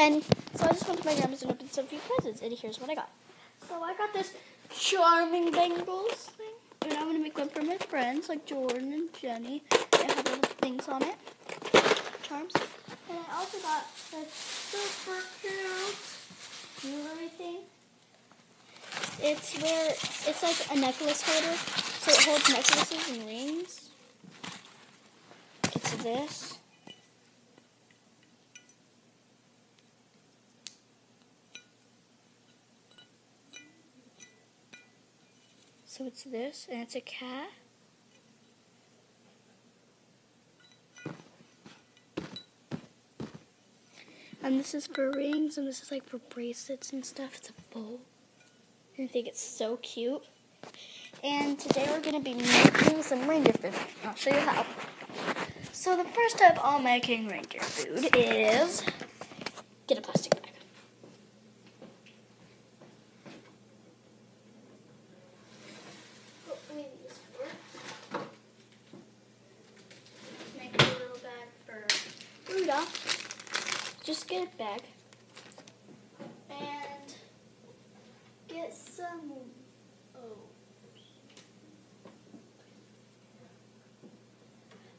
And so I just went to my grandma's and opened some few presents, and here's what I got. So I got this charming bangles thing, and I'm gonna make one for my friends like Jordan and Jenny. They have little things on it, charms. And I also got this super cute jewelry thing. It's where it's like a necklace holder, so it holds necklaces and rings. It's this. So it's this, and it's a cat. And this is for rings, and this is like for bracelets and stuff. It's a bowl. I think it's so cute. And today we're going to be making some reindeer food. I'll show you how. So the first step on making reindeer food is get a plastic bag. Make a little bag Just get it back. And get some oats.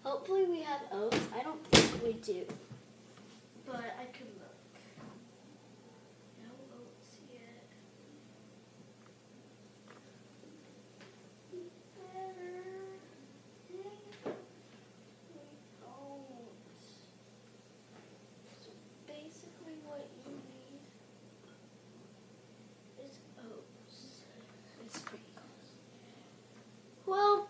Hopefully we have oats. I don't think we do. But I could look. No oats yet. Better. think we don't. So basically what you need is oats. It's pretty close. Well,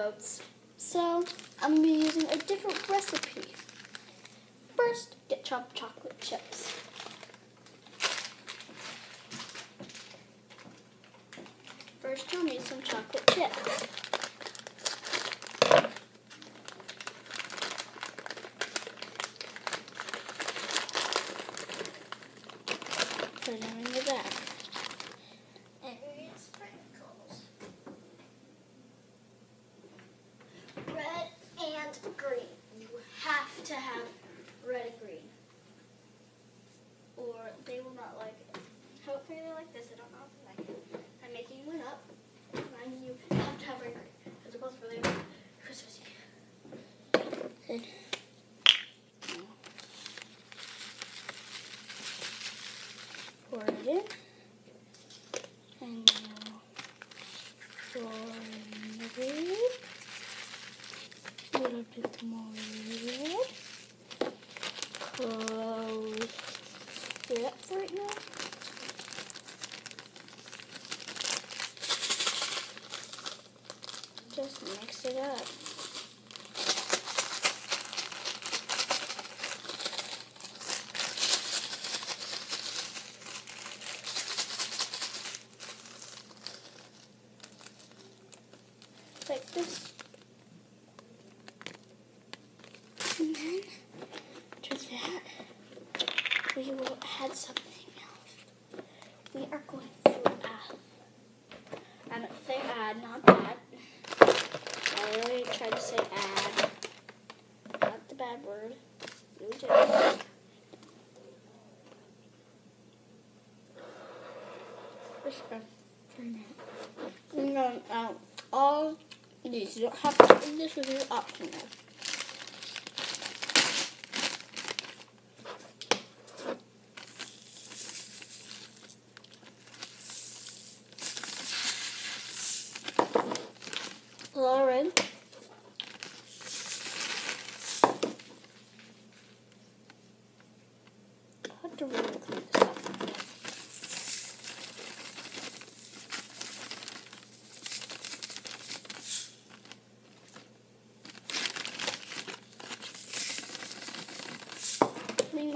oats. So I'm gonna be using a different recipe. First, get chopped chocolate chips. First, you'll need some chocolate chips. Put them in the bag. And we get sprinkles. Red and green. You have to have red and green. Or they will not like it. Hopefully they like this. I don't know if they like it. I'm making one up. And you have to have green. Because they're really Christmassy. Then, pour it in. And you pour in the red. A little bit more red. Close it right now. Just mix it up. Like this. And then to that, we will add something else. We are going to add, and say add, not that. I really tried to say add, not the bad word. You did. Go for a minute. Going to add all these. You don't have to. This is optional. Lauren. I to really clean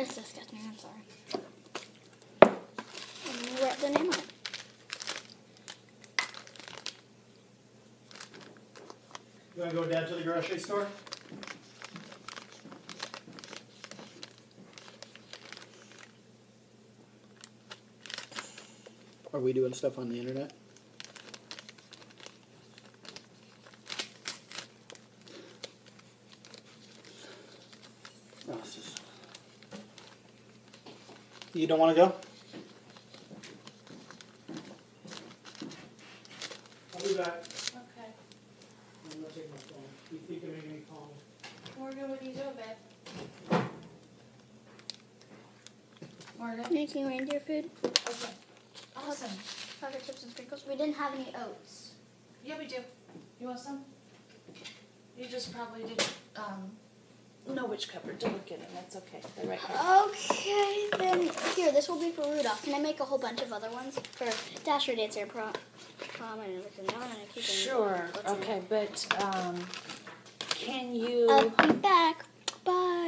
That's disgusting. I'm sorry. Write the name on it. You wanna go down to the grocery store? Are we doing stuff on the internet? You don't wanna go? I'll be back. Okay. I'm gonna take my phone. You think you're making me call? Morgan, what are you doing, babe? Morgan? Making reindeer food. Okay. Awesome. Chocolate chips and sprinkles. We didn't have any oats. Yeah, we do. You want some? You just probably didn't um, know which cupboard to look in, and that's okay. They're right here. Okay, then here, this will be for Rudolph. Can I make a whole bunch of other ones for Dasher Dancer prom, prom and everything? I want to keep. Sure. What's in it? Okay, but um, can you? I'll be back. Bye.